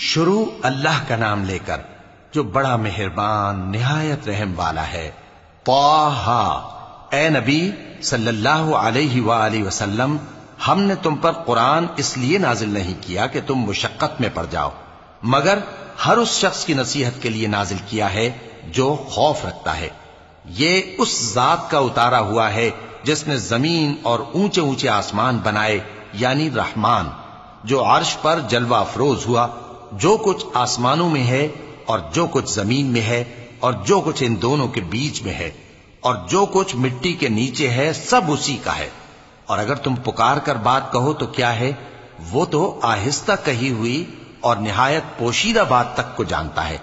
शुरू अल्लाह का नाम लेकर, जो बड़ा मेहरबान, निहायत रहम वाला है। पाहा ए नबी सल्लल्लाहु अलैहि सल्लल्लाहु वसल्लम, हमने तुम पर कुरान इसलिए नाजिल नहीं किया कि तुम मुशक्कत में पड़ जाओ। मगर हर उस शख्स की नसीहत के लिए नाजिल किया है, जो खौफ रखता है। ये उस जात का उतारा हुआ है, जिसने ज़मीन और ऊँचे ऊँचे आसमान बनाए, यानी रहमान, जो अर्श पर जलवा अफरोज हुआ। जो कुछ आसमानों में है और जो कुछ ज़मीन में है और जो कुछ इन दोनों के बीच में है और जो कुछ मिट्टी के नीचे है, सब उसी का है। और अगर तुम पुकार कर बात कहो तो क्या है? वो तो आहिस्ता कही हुई और निहायत पोशीदा बात तक को जानता है।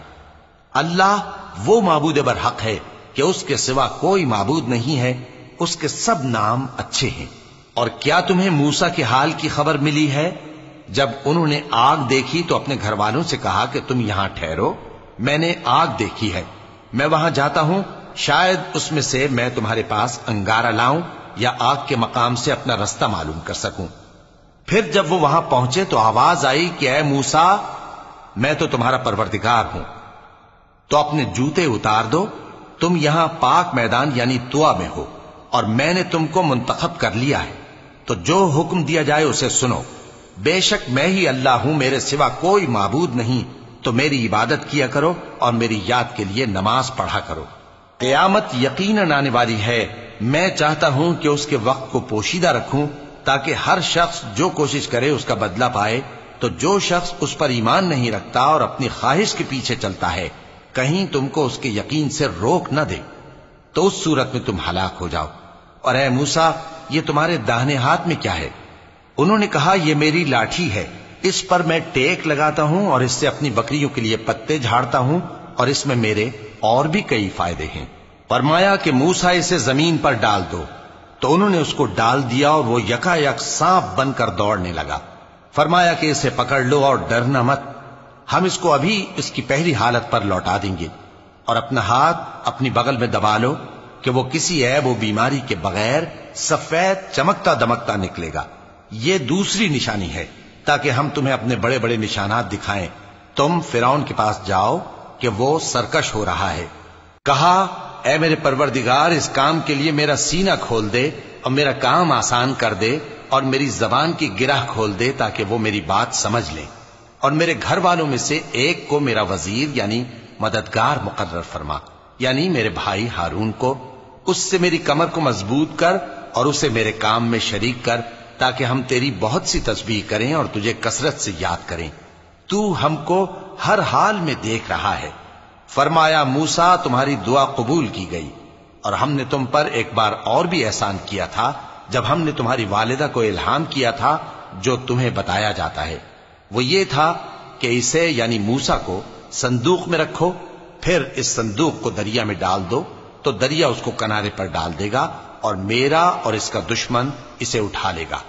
अल्लाह वो मबूद बर हक है कि उसके सिवा कोई मबूद नहीं है, उसके सब नाम अच्छे हैं। और क्या तुम्हें मूसा के हाल की खबर मिली है? जब उन्होंने आग देखी तो अपने घर वालों से कहा कि तुम यहाँ ठहरो, मैंने आग देखी है, मैं वहाँ जाता हूँ, शायद उसमें से मैं तुम्हारे पास अंगारा लाऊं या आग के मकाम से अपना रास्ता मालूम कर सकूँ। फिर जब वो वहाँ पहुँचे तो आवाज़ आई कि अय मूसा, मैं तो तुम्हारा परवरदिगार हूँ तो अपने जूते उतार दो, तुम यहाँ पाक मैदान यानी तुआ में हो, और मैंने तुमको मुंतखब कर लिया है तो जो हुक्म दिया जाए उसे सुनो बेशक मैं ही अल्लाह हूँ, मेरे सिवा कोई माबूद नहीं। तो मेरी इबादत किया करो और मेरी याद के लिए नमाज़ पढ़ा करो। कयामत यकीन आने वाली है। मैं चाहता हूँ कि उसके वक्त को पोशीदा रखूँ, ताकि हर शख्स जो कोशिश करे उसका बदला पाए। तो जो शख्स उस पर ईमान नहीं रखता और अपनी ख्वाहिश के पीछे चलता है, कहीं तुमको उसके यकीन से रोक न दे। तो उस सूरत में तुम हलाक हो जाओ। और ए मूसा, ये तुम्हारे दाहने हाथ में क्या है? उन्होंने कहा यह मेरी लाठी है। इस पर मैं टेक लगाता हूँ और इससे अपनी बकरियों के लिए पत्ते झाड़ता हूँ और इसमें मेरे और भी कई फ़ायदे हैं। फरमाया कि मूसा इसे ज़मीन पर डाल दो। तो उन्होंने उसको डाल दिया और वो यकायक सांप बनकर दौड़ने लगा। फरमाया कि, इसे पकड़ लो और डरना मत। हम इसको अभी इसकी पहली हालत पर लौटा देंगे और अपना हाथ अपनी बगल में दबा लो कि वो किसी ऐब बीमारी के बगैर सफ़ेद चमकता दमकता निकलेगा। ये दूसरी निशानी है, ताकि हम तुम्हें अपने बड़े बड़े निशानात दिखाएँ। तुम फिरौन के पास जाओ कि वो सरकश हो रहा है। कहा ए मेरे परवरदिगार, इस काम के लिए मेरा सीना खोल दे और मेरा काम आसान कर दे और मेरी जबान की गिरह खोल दे ताकि वो मेरी बात समझ ले। और मेरे घर वालों में से एक को मेरा वज़ीर, यानी मददगार मुकर्र फरमा, यानी मेरे भाई हारून को। उससे मेरी कमर को मज़बूत कर और उसे मेरे काम में शरीक कर ताकि हम तेरी बहुत सी तस्वीर करें और तुझे कसरत से याद करें। तू हमको हर हाल में देख रहा है। फरमाया, मूसा, तुम्हारी दुआ कबूल की गई। और हमने तुम पर एक बार और भी एहसान किया था, जब हमने तुम्हारी वालिदा को इल्हाम किया था, जो तुम्हें बताया जाता है। वो ये था कि इसे, यानी मूसा को, संदूक में रखो, फिर इस संदूक को दरिया में डाल दो तो दरिया उसको किनारे पर डाल देगा और मेरा और इसका दुश्मन इसे उठा लेगा।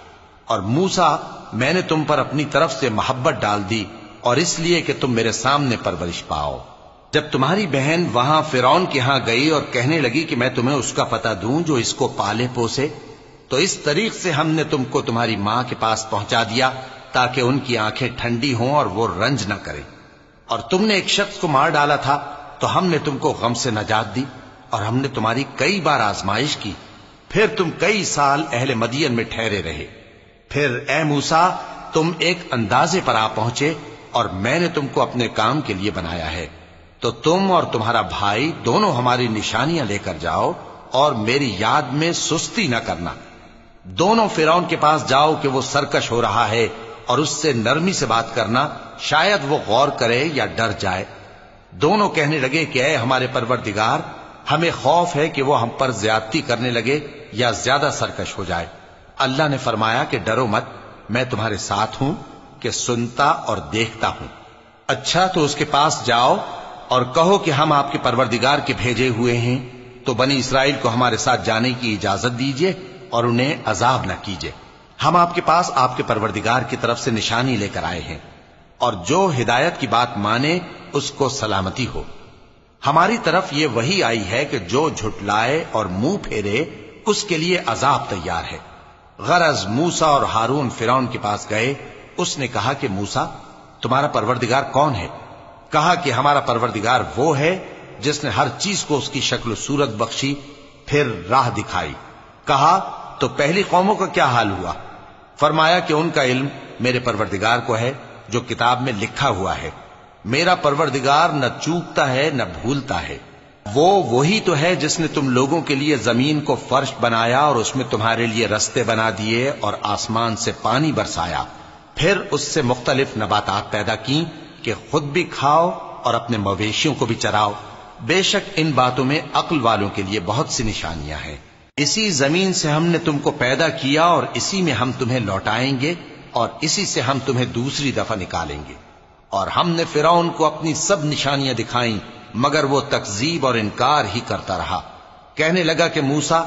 और मूसा, मैंने तुम पर अपनी तरफ़ से मोहब्बत डाल दी और इसलिए कि तुम मेरे सामने परवरिश पाओ। जब तुम्हारी बहन वहाँ फिरौन के यहाँ गई और कहने लगी कि मैं तुम्हें उसका पता दूँ जो इसको पाले पोसे तो इस तरीक से हमने तुमको तुम्हारी माँ के पास पहुँचा दिया ताकि उनकी आँखें ठंडी हों और वो रंज न करें। और तुमने एक शख्स को मार डाला था तो हमने तुमको गम से नजात दी और हमने तुम्हारी कई बार आजमाइश की। फिर तुम कई साल अहले मदियन में ठहरे रहे। फिर ए मूसा, तुम एक अंदाजे पर आ पहुँचे और मैंने तुमको अपने काम के लिए बनाया है। तो तुम और तुम्हारा भाई दोनों हमारी निशानियाँ लेकर जाओ और मेरी याद में सुस्ती न करना। दोनों फिरौन के पास जाओ कि वो सरकश हो रहा है और उससे नरमी से बात करना, शायद वो गौर करे या डर जाए। दोनों कहने लगे कि अय हमारे परवरदिगार हमें खौफ है कि वो हम पर ज्यादती करने लगे या ज़्यादा सरकश हो जाए। अल्लाह ने फरमाया कि डरो मत, मैं तुम्हारे साथ हूँ कि सुनता और देखता हूँ। अच्छा तो उसके पास जाओ और कहो कि हम आपके परवरदिगार के भेजे हुए हैं तो बनी इसराइल को हमारे साथ जाने की इजाज़त दीजिए और उन्हें अजाब न कीजिए। हम आपके पास आपके परवरदिगार की तरफ़ से निशानी लेकर आए हैं और जो हिदायत की बात माने, उसको सलामती हो। हमारी तरफ़ ये वही आई है कि जो झुटलाए और मुँह फेरे, उसके लिए अजाब तैयार है। गरज मूसा और हारून फिरौन के पास गए। उसने कहा कि, मूसा, तुम्हारा परवरदिगार कौन है? कहा कि, हमारा परवरदिगार वो है जिसने हर चीज़ को उसकी शक्ल सूरत बख्शी, फिर राह दिखाई। कहा तो पहली कौमों का क्या हाल हुआ? फरमाया कि, उनका इल्म मेरे परवरदिगार को है, जो किताब में लिखा हुआ है। मेरा परवरदिगार न चूकता है, न भूलता है। वो वही तो है जिसने तुम लोगों के लिए ज़मीन को फर्श बनाया और उसमें तुम्हारे लिए रस्ते बना दिए और आसमान से पानी बरसाया। फिर उससे मुख्तलिफ़ नबातात पैदा की कि खुद भी खाओ और अपने मवेशियों को भी चराओ। बेशक इन बातों में अक्ल वालों के लिए बहुत सी निशानियाँ हैं। इसी ज़मीन से हमने तुमको पैदा किया और इसी में हम तुम्हें लौटाएँगे और इसी से हम तुम्हें दूसरी दफ़ा निकालेंगे। और हमने फिर को अपनी सब निशानियाँ दिखाई, मगर वो तकजीब और इनकार ही करता रहा। कहने लगा कि, मूसा,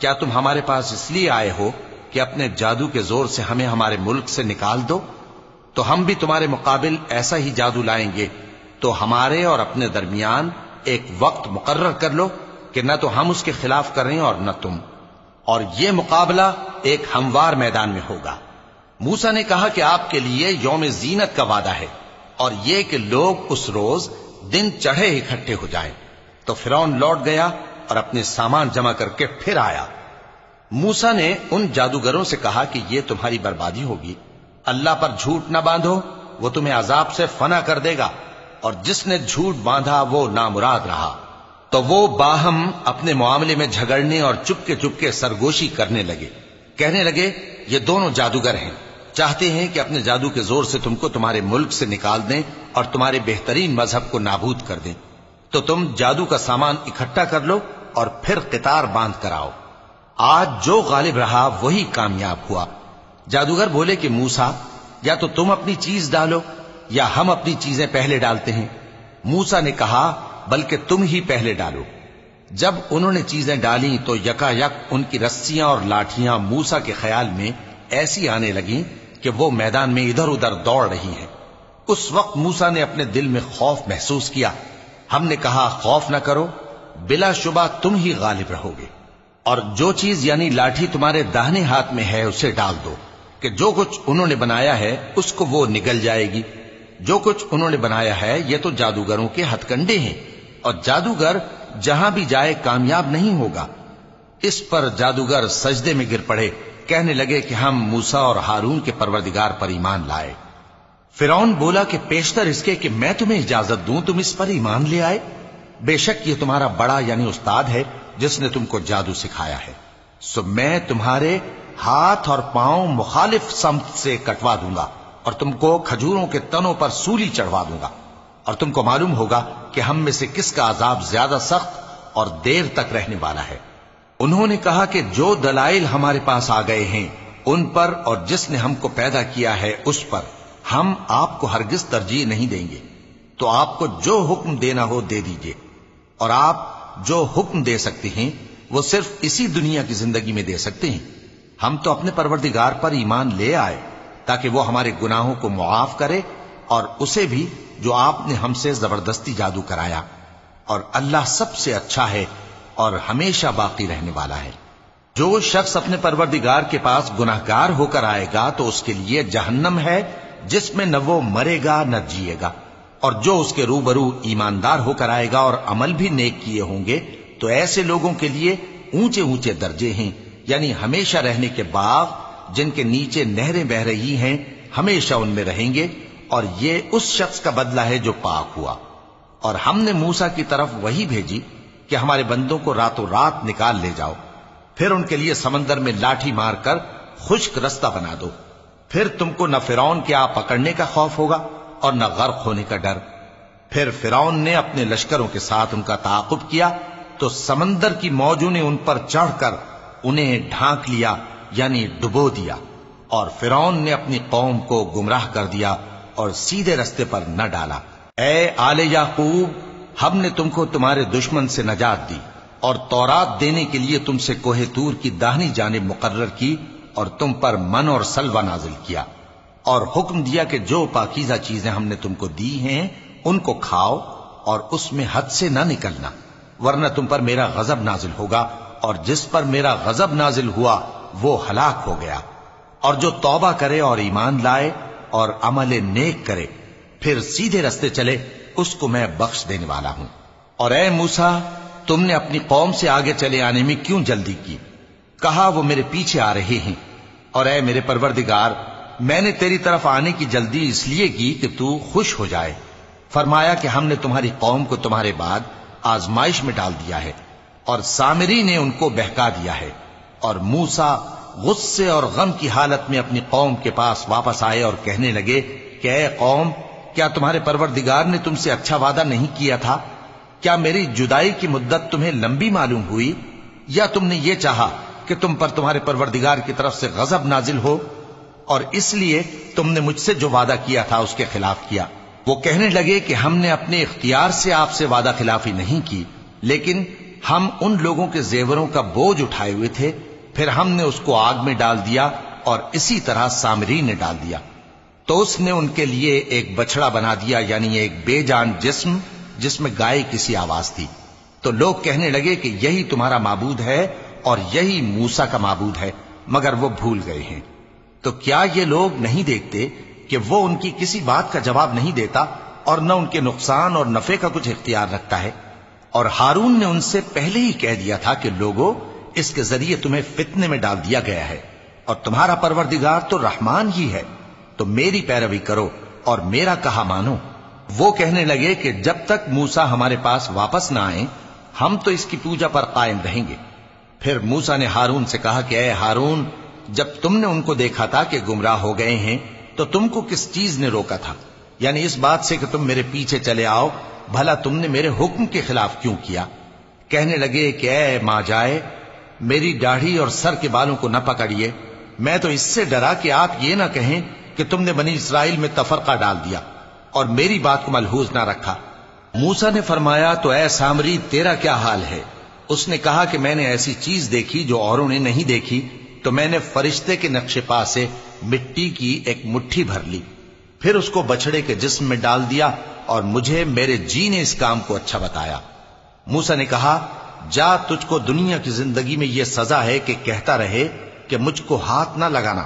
क्या तुम हमारे पास इसलिए आए हो कि अपने जादू के ज़ोर से हमें हमारे मुल्क से निकाल दो? तो हम भी तुम्हारे मुकाबिल ऐसा ही जादू लाएँगे। तो हमारे और अपने दरमियान एक वक्त मुकर्र कर लो कि न तो हम उसके खिलाफ करें और न तुम। और ये मुकाबला एक हमवार मैदान में होगा। मूसा ने कहा कि आपके लिए यौम जीनत का वादा है। और ये कि लोग उस रोज दिन चढ़े इकट्ठे हो जाएँ। तो फिर लौट गया और अपने सामान जमा करके फिर आया। मूसा ने उन जादूगरों से कहा कि यह तुम्हारी बर्बादी होगी। अल्लाह पर झूठ न बांधो, वो तुम्हें अजाब से फना कर देगा। और जिसने झूठ बांधा, वो नामुराद रहा। तो वो बाहम अपने मामले में झगड़ने और चुपके चुपके सरगोशी करने लगे। कहने लगे, ये दोनों जादूगर हैं। चाहते हैं कि अपने जादू के ज़ोर से तुमको तुम्हारे मुल्क से निकाल दें और तुम्हारे बेहतरीन मज़हब को नाबूद कर दें। तो तुम जादू का सामान इकट्ठा कर लो और फिर कितार बाँध कर आओ। आज जो गालिब रहा, वही कामयाब हुआ। जादूगर बोले कि, मूसा, या तो तुम अपनी चीज़ डालो, या हम अपनी चीज़ें पहले डालते हैं। मूसा ने कहा, बल्कि तुम ही पहले डालो। जब उन्होंने चीज़ें डाली तो यकायक उनकी रस्सियाँ और लाठियाँ मूसा के ख्याल में ऐसी आने लगी कि वो मैदान में इधर उधर दौड़ रही हैं। उस वक्त मूसा ने अपने दिल में खौफ महसूस किया। हमने कहा, खौफ न करो बिलाशुबा तुम ही गालिब रहोगे। और जो चीज़ यानी लाठी तुम्हारे दाहिने हाथ में है, उसे डाल दो, कि जो कुछ उन्होंने बनाया है, उसको वो निगल जाएगी। जो कुछ उन्होंने बनाया है, ये तो जादूगरों के हथकंडे हैं। और जादूगर जहाँ भी जाए, कामयाब नहीं होगा। इस पर जादूगर सजदे में गिर पड़े। कहने लगे कि हम मूसा और हारून के परवरदिगार पर ईमान लाए। फिरौन बोला कि पेशतर इसके कि मैं तुम्हें इजाज़त दूँ, तुम इस पर ईमान ले आए। बेशक ये तुम्हारा बड़ा यानी उस्ताद है, जिसने तुमको जादू सिखाया है। सो मैं तुम्हारे हाथ और पाँव मुखालिफ समत से कटवा दूँगा और तुमको खजूरों के तनों पर सूली चढ़वा दूँगा। और तुमको मालूम होगा कि हम में से किसका अजाब ज़्यादा सख्त और देर तक रहने वाला है। उन्होंने कहा कि जो दलाइल हमारे पास आ गए हैं, उन पर और जिसने हमको पैदा किया है उस पर, हम आपको हरगिज तरजीह नहीं देंगे। तो आपको जो हुक्म देना हो दे दीजिए। और आप जो हुक्म दे सकते हैं, वो सिर्फ़ इसी दुनिया की ज़िंदगी में दे सकते हैं। हम तो अपने परवरदिगार पर ईमान ले आए, ताकि वो हमारे गुनाहों को मुआफ करे, और उसे भी जो आपने हमसे ज़बरदस्ती जादू कराया। और अल्लाह सबसे अच्छा है और हमेशा बाकी रहने वाला है। जो शख्स अपने परवरदिगार के पास गुनाहगार होकर आएगा तो उसके लिए जहन्नम है, जिसमें न वो मरेगा, न जिएगा। और जो उसके रूबरू ईमानदार होकर आएगा और अमल भी नेक किए होंगे तो ऐसे लोगों के लिए ऊँचे ऊँचे दर्जे हैं। यानी हमेशा रहने के बाग, जिनके नीचे नहरें बह रही हैं, हमेशा उनमें रहेंगे। और ये उस शख्स का बदला है जो पाक हुआ। और हमने मूसा की तरफ़ वही भेजी कि हमारे बंदों को रातों रात निकाल ले जाओ। फिर उनके लिए समंदर में लाठी मारकर खुश्क रास्ता बना दो। फिर तुमको न फिरौन के आप पकड़ने का खौफ होगा और न गर्क होने का डर। फिर फिरौन ने अपने लश्करों के साथ उनका ताकुब किया तो समंदर की मौजों ने उन पर चढ़कर उन्हें ढांक लिया, यानी डुबो दिया, और फिरौन ने अपनी कौम को गुमराह कर दिया और सीधे रस्ते पर न डाला। ए आले याकूब हमने तुमको तुम्हारे दुश्मन से नजात दी और तौरात देने के लिए तुमसे कोहे तूर की दाहनी जाने मुकर्र की और तुम पर मन और सलवा नाजिल किया और हुक्म दिया कि जो पाकिजा चीज़ें हमने तुमको दी हैं, उनको खाओ और उसमें हद से न निकलना, वरना तुम पर मेरा गजब नाजिल होगा और जिस पर मेरा गजब नाजिल हुआ, वो हलाक हो गया। और जो तौबा करे और ईमान लाए और अमल नेक करे फिर सीधे रस्ते चले, उसको मैं बख्श देने वाला हूँ। और ए मूसा, तुमने अपनी कौम से आगे चले आने में क्यों जल्दी की? कहा, वो मेरे पीछे आ रहे हैं। और ए मेरे परवरदिगार, मैंने तेरी तरफ़ आने की जल्दी इसलिए की कि तू खुश हो जाए। फरमाया कि हमने तुम्हारी कौम को तुम्हारे बाद आजमाइश में डाल दिया है, और सामरी ने उनको बहका दिया है। और मूसा गुस्से और गम की हालत में अपनी कौम के पास वापस आए और कहने लगे कि कौम क्या तुम्हारे परवरदिगार ने तुमसे अच्छा वादा नहीं किया था? क्या मेरी जुदाई की मुद्दत तुम्हें लंबी मालूम हुई? या तुमने ये चाहा कि तुम पर तुम्हारे परवरदिगार की तरफ़ से गजब नाजिल हो? और इसलिए तुमने मुझसे जो वादा किया था उसके खिलाफ किया। वो कहने लगे कि हमने अपने इख्तियार से आपसे वादा खिलाफी नहीं की, लेकिन हम उन लोगों के जेवरों का बोझ उठाए हुए थे। फिर हमने उसको आग में डाल दिया और इसी तरह सामरी ने डाल दिया। तो उसने उनके लिए एक बछड़ा बना दिया, यानी एक बेजान जिस्म, जिसमें गाय किसी आवाज़ थी। तो लोग कहने लगे कि यही तुम्हारा माबूद है और यही मूसा का माबूद है, मगर वो भूल गए हैं। तो क्या ये लोग नहीं देखते कि वो उनकी किसी बात का जवाब नहीं देता और न उनके नुकसान और नफे का कुछ इख्तियार रखता है? और हारून ने उनसे पहले ही कह दिया था कि लोगों, इसके ज़रिए तुम्हें फितने में डाल दिया गया है, और तुम्हारा परवरदिगार तो रहमान ही है। तो मेरी पैरवी करो और मेरा कहा मानो। वो कहने लगे कि जब तक मूसा हमारे पास वापस ना आए, हम तो इसकी पूजा पर कायम रहेंगे। फिर मूसा ने हारून से कहा कि अय हारून, जब तुमने उनको देखा था कि गुमराह हो गए हैं तो तुमको किस चीज़ ने रोका था? यानी इस बात से कि तुम मेरे पीछे चले आओ, भला तुमने मेरे हुक्म के खिलाफ क्यों किया? कहने लगे कि ऐ माँ जाए, मेरी दाढ़ी और सर के बालों को न पकड़िए। मैं तो इससे डरा कि आप ये ना कहें कि तुमने बनी इसराइल में तफरका डाल दिया और मेरी बात को मलहूज ना रखा। मूसा ने फरमाया तो ऐ सामरी, तेरा क्या हाल है? उसने कहा कि मैंने ऐसी चीज़ देखी जो औरों ने नहीं देखी तो मैंने फरिश्ते के नक्शे पा से मिट्टी की एक मुट्ठी भर ली। फिर उसको बछड़े के जिस्म में डाल दिया और मुझे मेरे जी ने इस काम को अच्छा बताया। मूसा ने कहा, जा तुझको दुनिया की ज़िंदगी में यह सजा है कि कहता रहे कि मुझको हाथ ना लगाना।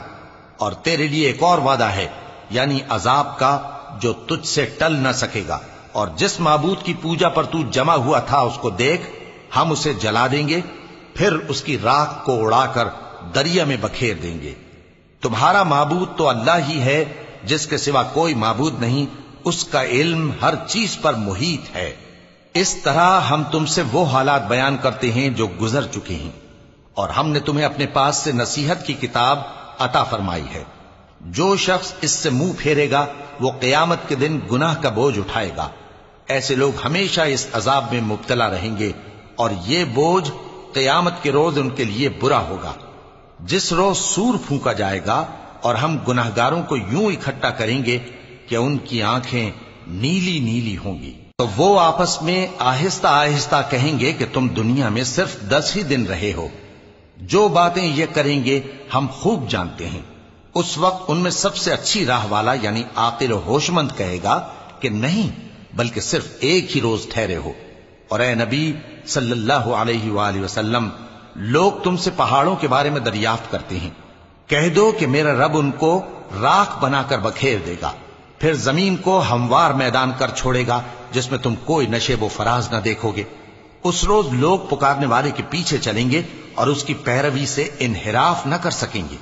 और तेरे लिए एक और वादा है, यानी अजाब का, जो तुझसे टल न सकेगा। और जिस माबूद की पूजा पर तू जमा हुआ था, उसको देख, हम उसे जला देंगे, फिर उसकी राख को उड़ाकर दरिया में बखेर देंगे। तुम्हारा माबूद तो अल्लाह ही है, जिसके सिवा कोई माबूद नहीं, उसका इल्म हर चीज़ पर मुहित है। इस तरह हम तुमसे वो हालात बयान करते हैं, जो गुजर चुके हैं। और हमने तुम्हें अपने पास से नसीहत की किताब अता फरमाई है। जो शख्स इससे मुँह फेरेगा, वो कयामत के दिन गुनाह का बोझ उठाएगा। ऐसे लोग हमेशा इस अजाब में मुबतला रहेंगे और ये बोझ कयामत के रोज उनके लिए बुरा होगा। जिस रोज सूर फूका जाएगा और हम गुनाहगारों को यूँ इकट्ठा करेंगे कि उनकी आँखें नीली नीली होंगी। तो वो आपस में आहिस्ता आहिस्ता कहेंगे कि तुम दुनिया में सिर्फ़ दस ही दिन रहे हो। जो बातें ये करेंगे, हम खूब जानते हैं। उस वक्त उनमें सबसे अच्छी राह वाला, यानी आकिल होशमंद कहेगा कि नहीं, बल्कि सिर्फ़ एक ही रोज ठहरे हो। और ए नबी सल्लल्लाहु अलैहि वसल्लम, लोग तुमसे पहाड़ों के बारे में दरियाफ्त करते हैं। कह दो कि मेरा रब उनको राख बनाकर बखेर देगा। फिर ज़मीन को हमवार मैदान कर छोड़ेगा, जिसमें तुम कोई नशेबो फराज ना देखोगे। उस रोज लोग पुकारने वाले के पीछे चलेंगे और उसकी पैरवी से इनहराफ न कर सकेंगे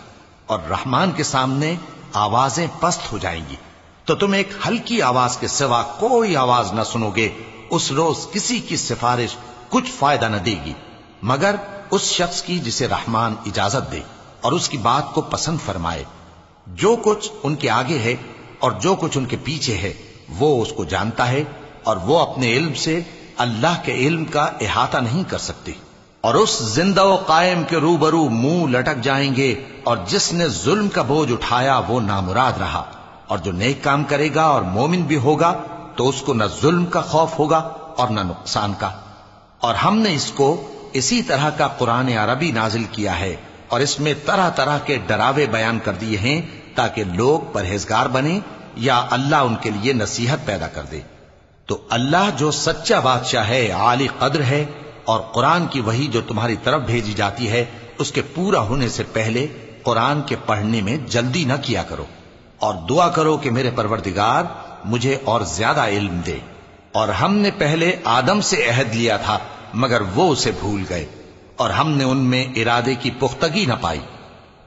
और रहमान के सामने आवाज़ें पस्त हो जाएँगी। तो तुम एक हल्की आवाज़ के सिवा कोई आवाज़ न सुनोगे। उस रोज किसी की सिफारिश कुछ फ़ायदा न देगी। मगर उस शख्स की जिसे रहमान इजाज़त दे और उसकी बात को पसंद फरमाए। जो कुछ उनके आगे है और जो कुछ उनके पीछे है, वो उसको जानता है और वो अपने इल्म से अल्लाह के इल्म का अहाता नहीं कर सकती। और उस ज़िंदा कायम के रूबरू मुँह लटक जाएँगे, और जिसने जुल्म का बोझ उठाया, वो नामुराद रहा। और जो नेक काम करेगा और मोमिन भी होगा तो उसको न जुल्म का खौफ होगा और न नुकसान का। और हमने इसको इसी तरह का कुरान अरबी नाजिल किया है, और इसमें तरह तरह के डरावे बयान कर दिए हैं, ताकि लोग परहेजगार बने, या अल्लाह उनके लिए नसीहत पैदा कर दे। तो अल्लाह जो सच्चा बादशाह है, आली कद्र है और कुरान की वही जो तुम्हारी तरफ़ भेजी जाती है, उसके पूरा होने से पहले कुरान के पढ़ने में जल्दी न किया करो और दुआ करो कि मेरे परवरदिगार मुझे और ज़्यादा इल्म दे। और हमने पहले आदम से अहद लिया था, मगर वो उसे भूल गए और हमने उनमें इरादे की पुख्तगी न पाई।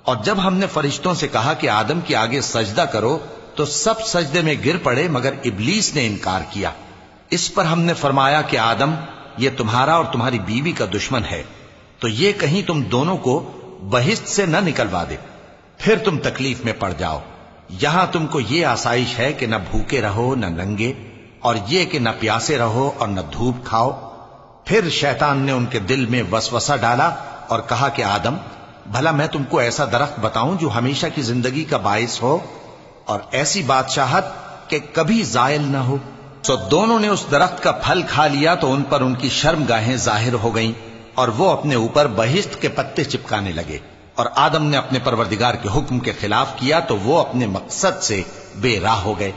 और जब हमने फरिश्तों से कहा कि आदम के आगे सजदा करो तो सब सजदे में गिर पड़े, मगर इबलीस ने इनकार किया। इस पर हमने फरमाया कि आदम ये तुम्हारा और तुम्हारी बीवी का दुश्मन है तो ये कहीं तुम दोनों को बहिस्त से न निकलवा दे। फिर तुम तकलीफ़ में पड़ जाओ। यहाँ तुमको ये आसाइश है कि न भूखे रहो, न नंगे, और ये कि न प्यासे रहो और न धूप खाओ। फिर शैतान ने उनके दिल में वसवसा डाला और कहा कि, आदम, भला मैं तुमको ऐसा दरख्त बताऊँ जो हमेशा की ज़िंदगी का बायस हो, और ऐसी बादशाहत के कभी जायल न हो। तो दोनों ने उस दरख्त का फल खा लिया तो उन पर उनकी शर्म गाहें ज़ाहिर हो गईं और वो अपने ऊपर बहिश्त के पत्ते चिपकाने लगे। और आदम ने अपने परवरदिगार के हुक्म के खिलाफ किया तो वो अपने मकसद से बेराह हो गए।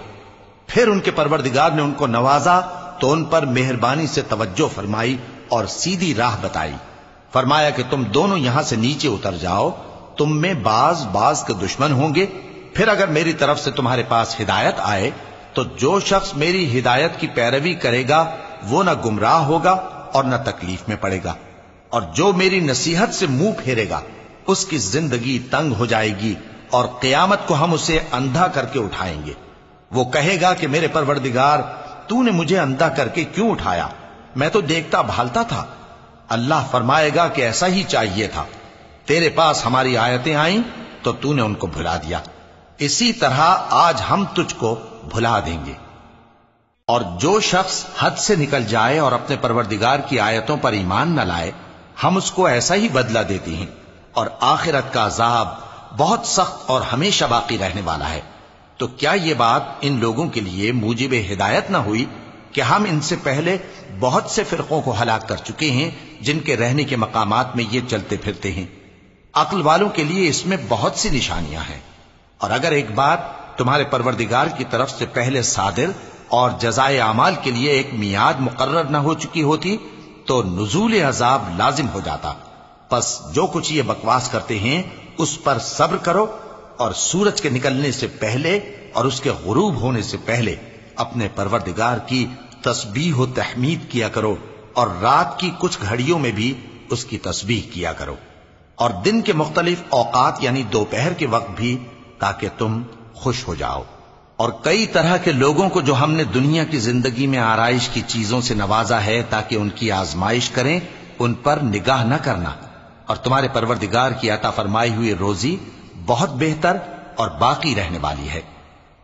फिर उनके परवरदिगार ने उनको नवाजा तो उन पर मेहरबानी से तवज्जो फरमाई और सीधी राह बताई। फरमाया कि तुम दोनों यहाँ से नीचे उतर जाओ, तुम में बाज बाज के दुश्मन होंगे। फिर अगर मेरी तरफ़ से तुम्हारे पास हिदायत आए तो जो शख्स मेरी हिदायत की पैरवी करेगा, वो न गुमराह होगा और न तकलीफ़ में पड़ेगा। और जो मेरी नसीहत से मुँह फेरेगा, उसकी ज़िंदगी तंग हो जाएगी और कयामत को हम उसे अंधा करके उठाएँगे। वो कहेगा कि मेरे परवरदिगार, तूने मुझे अंधा करके क्यों उठाया? मैं तो देखता भालता था। अल्लाह फरमाएगा कि ऐसा ही चाहिए था। तेरे पास हमारी आयतें आईं तो तूने उनको भुला दिया। इसी तरह आज हम तुझको भुला देंगे। और जो शख्स हद से निकल जाए और अपने परवरदिगार की आयतों पर ईमान न लाए, हम उसको ऐसा ही बदला देती हैं। और आखिरत का अजाब बहुत सख्त और हमेशा बाकी रहने वाला है। तो क्या ये बात इन लोगों के लिए मुजिब हिदायत ना हुई कि हम इनसे पहले बहुत से फिरकों को हलाक कर चुके हैं, जिनके रहने के मकामात में ये चलते फिरते हैं? अक्ल वालों के लिए इसमें बहुत सी निशानियाँ हैं। और अगर एक बात तुम्हारे परवरदिगार की तरफ़ से पहले सादिर और जजाय अमाल के लिए एक मियाद मुकर्र न हो चुकी होती तो नजूल अजाब लाजिम हो जाता। बस जो कुछ ये बकवास करते हैं, उस पर सब्र करो और सूरज के निकलने से पहले और उसके गुरूब होने से पहले अपने परवरदिगार की तस्बीह तहमीद किया करो और रात की कुछ घड़ियों में भी उसकी तस्बीह किया करो। और दिन के मुख्तलिफ़ औकात यानी दोपहर के वक्त भी, ताकि तुम खुश हो जाओ। और कई तरह के लोगों को जो हमने दुनिया की ज़िंदगी में आरइश की चीज़ों से नवाजा है ताकि उनकी आजमाइश करें, उन पर निगाह न करना। और तुम्हारे परवरदिगार की अता फरमाई हुई रोजी बहुत बेहतर और बाकी रहने वाली है।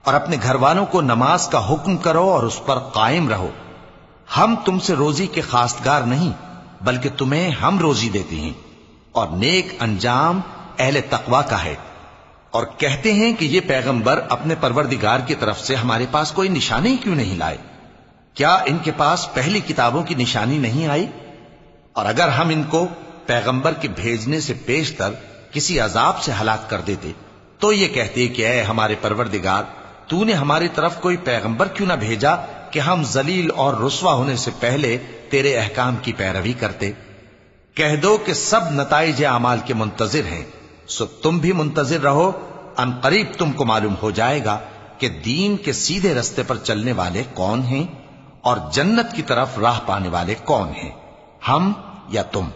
और अपने घर वालों को नमाज़ का हुक्म करो और उस पर कायम रहो। हम तुमसे रोजी के खासगार नहीं, बल्कि तुम्हें हम रोजी देते हैं। और नेक अंजाम अहले तकवा का है। और कहते हैं कि ये पैगंबर अपने परवरदिगार की तरफ़ से हमारे पास कोई निशानी क्यों नहीं लाए? क्या इनके पास पहली किताबों की निशानी नहीं आई? और अगर हम इनको पैगंबर के भेजने से पेशतर किसी अजाब से हलाक कर देते तो ये कहते कि, ऐ हमारे परवरदिगार, तूने हमारी तरफ़ कोई पैगंबर क्यों ना भेजा कि हम जलील और रुसवा होने से पहले तेरे अहकाम की पैरवी करते? कह दो कि सब नतज अमाल के मुंतजिर हैं। सो तुम भी मुंतजिर रहो अनकरीब तुमको मालूम हो जाएगा कि दीन के सीधे रस्ते पर चलने वाले कौन हैं और जन्नत की तरफ़ राह पाने वाले कौन हैं, हम या तुम।